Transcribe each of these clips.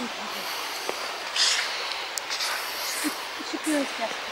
Еще спрашиваю.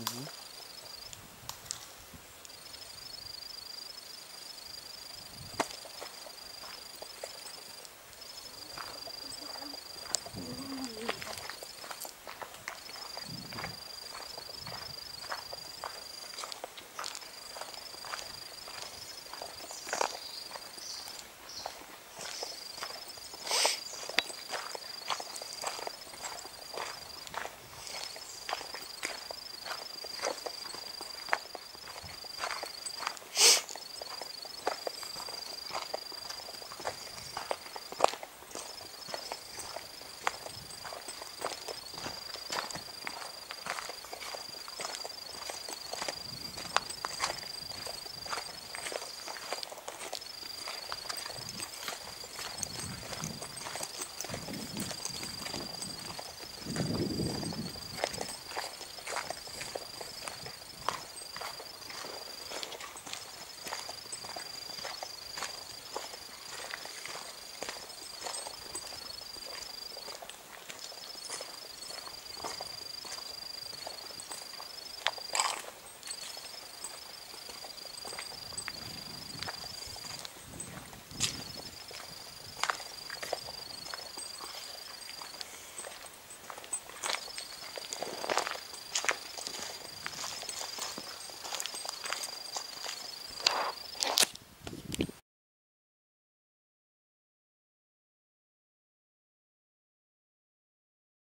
Mm-hmm.